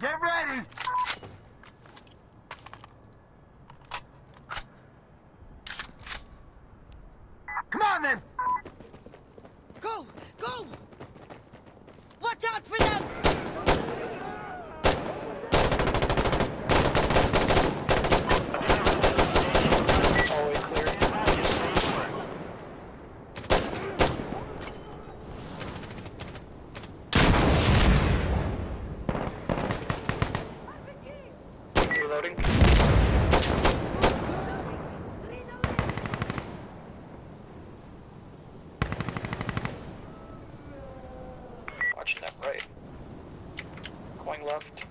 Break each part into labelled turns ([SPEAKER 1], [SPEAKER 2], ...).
[SPEAKER 1] Get ready! Come on then!
[SPEAKER 2] Go! Go! Watch out for them!
[SPEAKER 3] Hallway clear. Reloading. Watching that right. Going left.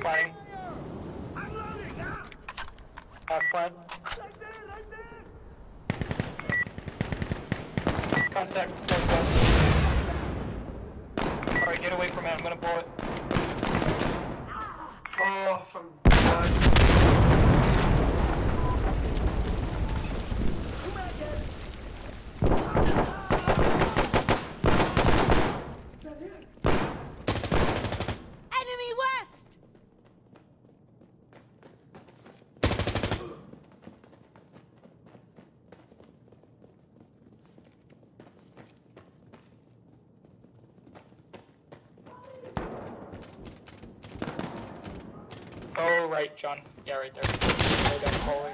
[SPEAKER 3] Planning. Half plan. Contact. Alright, get away from it. I'm gonna blow it.
[SPEAKER 4] Oh, from
[SPEAKER 3] right, John. Yeah, right there. Right the hallway.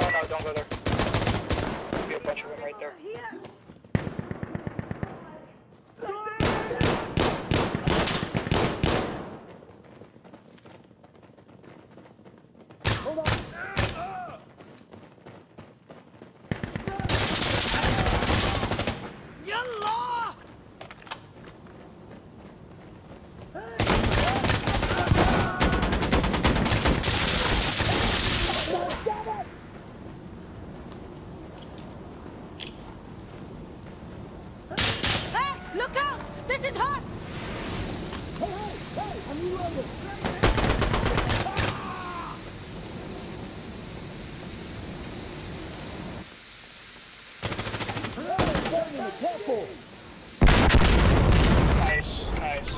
[SPEAKER 3] Oh no, don't go there. There'll be a bunch of them right there.
[SPEAKER 2] Yallah! Hey, look out! This is hot!
[SPEAKER 3] Nice, nice.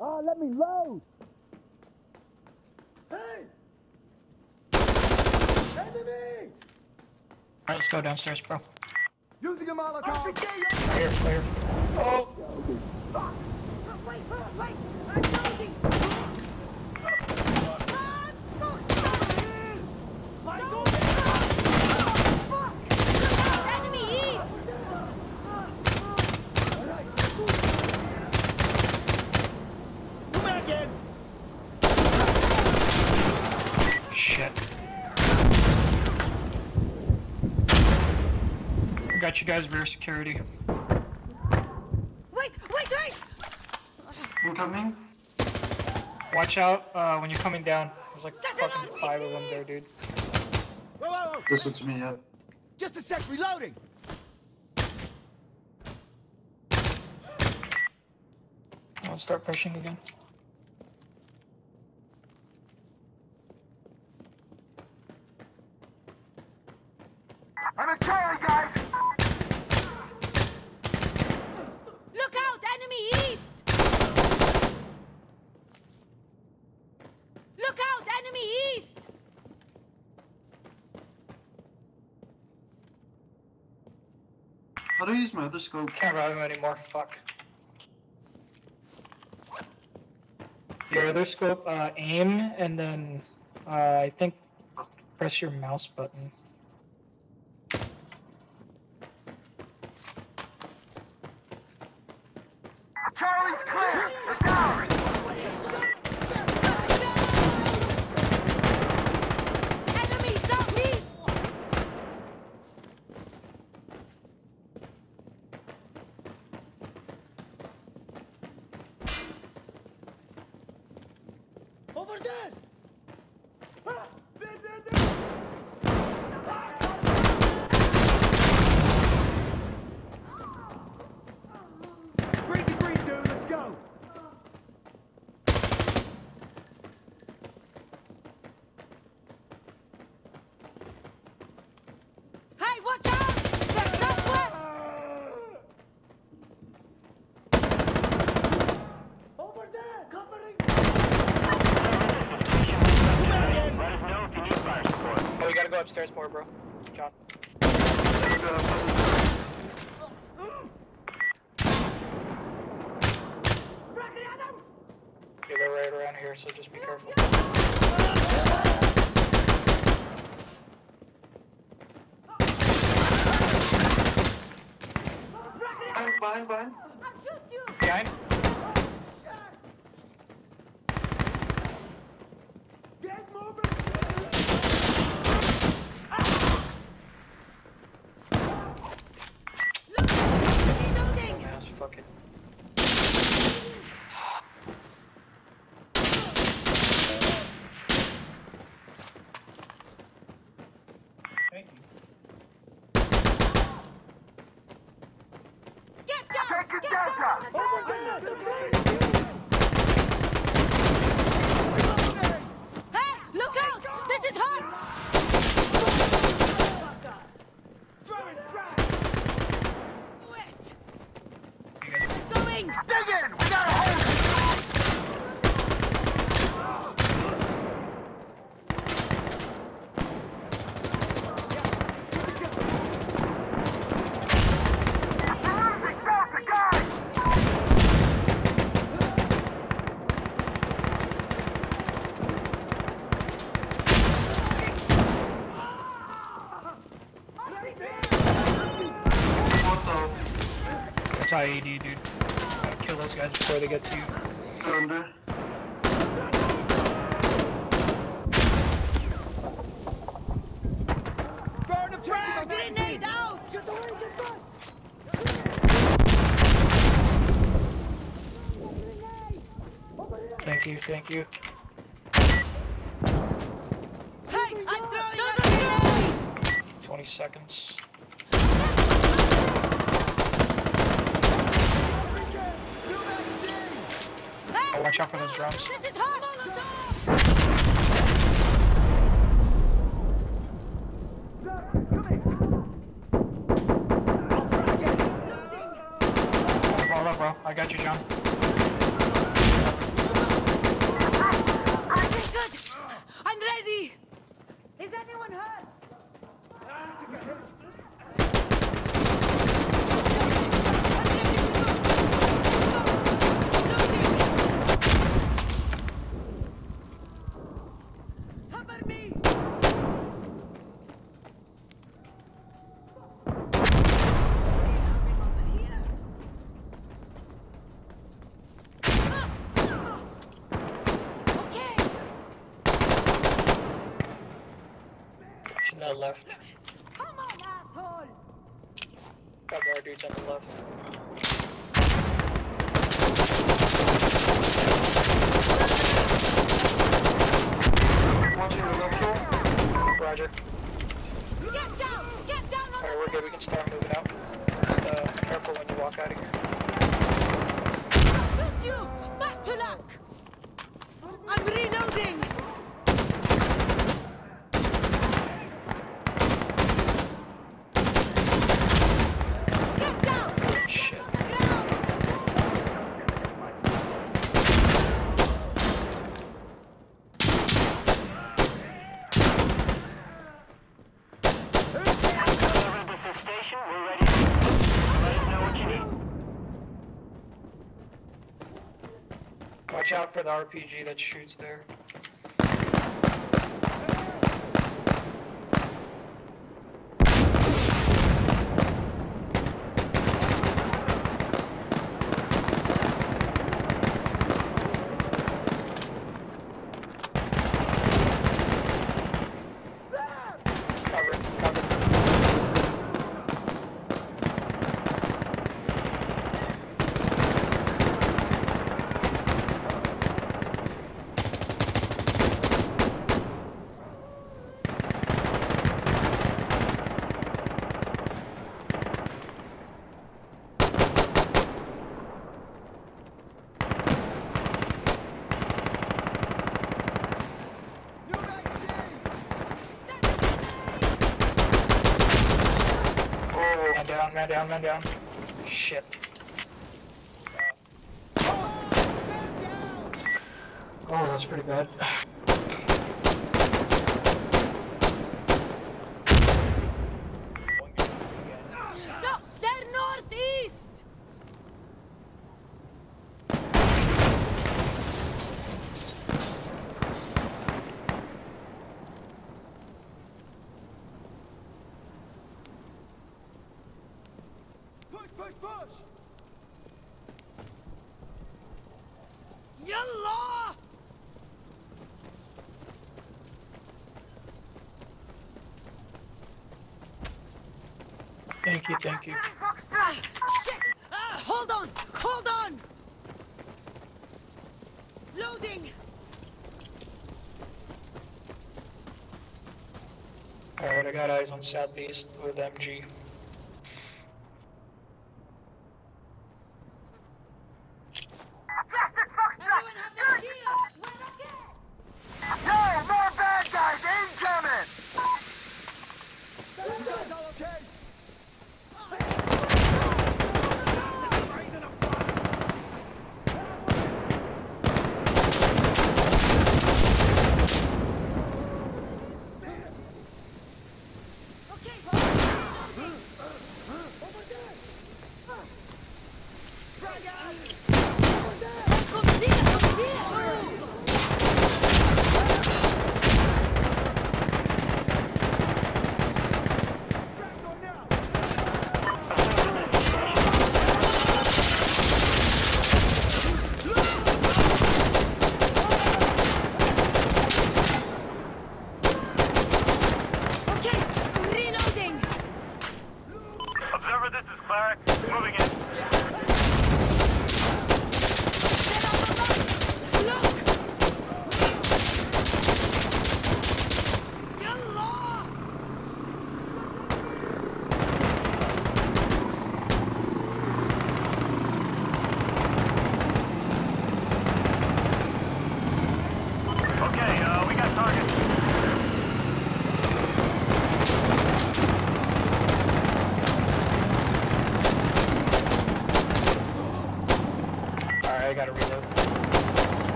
[SPEAKER 1] Oh, let me load! Enemy!
[SPEAKER 3] Alright, let's go downstairs, bro.
[SPEAKER 1] Using a Molotov!
[SPEAKER 3] Clear, clear. Oh!
[SPEAKER 2] Wait, wait! I'm loading! Enemy east!
[SPEAKER 1] Again!
[SPEAKER 3] Shit. Got you guys rear security.
[SPEAKER 2] Wait, wait, wait!
[SPEAKER 4] Incoming.
[SPEAKER 3] Watch out uh, when you're coming down. There's like
[SPEAKER 2] That's
[SPEAKER 3] fucking five of them there, dude.
[SPEAKER 1] Whoa, whoa, whoa!
[SPEAKER 4] This one's me, yeah.
[SPEAKER 1] Just a sec, reloading!
[SPEAKER 3] I'll start pushing again.
[SPEAKER 1] I'm a Charlie, guys!
[SPEAKER 2] Look out! Enemy east! Look out! Enemy east!
[SPEAKER 4] How do I use my other scope?
[SPEAKER 3] Can't ride him anymore. Fuck. Your other scope, uh, aim, and then uh, I think press your mouse button.
[SPEAKER 1] Charlie's clear! It's ours!
[SPEAKER 2] Enemy southeast!
[SPEAKER 1] dead! Green to green, dude, let's go!
[SPEAKER 2] Hey, watch out! They're southwest!
[SPEAKER 1] Over there! Company!
[SPEAKER 3] Oh, we gotta go upstairs more, bro. John. Okay, they're right around here, so just be careful.
[SPEAKER 4] Behind, behind, behind.
[SPEAKER 2] I'll shoot you!
[SPEAKER 3] Behind?
[SPEAKER 1] Get moving!
[SPEAKER 2] Look! Reloading!
[SPEAKER 3] Yeah, it's fucking. Thank you.
[SPEAKER 2] Get down!
[SPEAKER 1] Take it
[SPEAKER 2] Get
[SPEAKER 1] down,
[SPEAKER 2] down
[SPEAKER 1] Doc.
[SPEAKER 2] on the
[SPEAKER 1] Over
[SPEAKER 2] ground!
[SPEAKER 1] there!
[SPEAKER 2] Hey, look out! This is hot!
[SPEAKER 1] Throwing frag!
[SPEAKER 2] Wet!
[SPEAKER 3] You guys
[SPEAKER 2] Going!
[SPEAKER 1] Dig in! We gotta hold?
[SPEAKER 3] That's IED, dude. Gotta kill those guys before they get to you.
[SPEAKER 4] They're.
[SPEAKER 1] Burn the frag!
[SPEAKER 2] Grenade out!
[SPEAKER 3] Thank you, thank you.
[SPEAKER 2] Hey, I'm throwing out grenades!
[SPEAKER 3] 20 seconds. Oh, watch out for those drums.
[SPEAKER 2] This is hot!
[SPEAKER 1] I'll frag it!
[SPEAKER 3] Hold up, bro. I got you, John.
[SPEAKER 2] Good! I'm ready! Is anyone hurt? I'm ready to go! Go! Loading! Cover me! Nothing over here. Okay!
[SPEAKER 3] To the left.
[SPEAKER 2] Come on, asshole!
[SPEAKER 3] Got more dudes on the left.
[SPEAKER 4] Watching the left door.
[SPEAKER 3] Roger.
[SPEAKER 2] Get down! Get down
[SPEAKER 3] Alright, we're good. We can start moving out. Just uh, careful when you walk out of here.
[SPEAKER 2] I'll shoot you! Back to luck! I'm reloading! Get down! Get
[SPEAKER 3] Shit.
[SPEAKER 2] down on the ground!
[SPEAKER 3] Watch out for the RPG that shoots there.
[SPEAKER 2] down, man down, man down. Shit. Oh, that's pretty bad. Thank you, thank you.
[SPEAKER 3] Shit! Hold on! Hold on! Loading!
[SPEAKER 2] Alright, I got eyes on southeast with MG.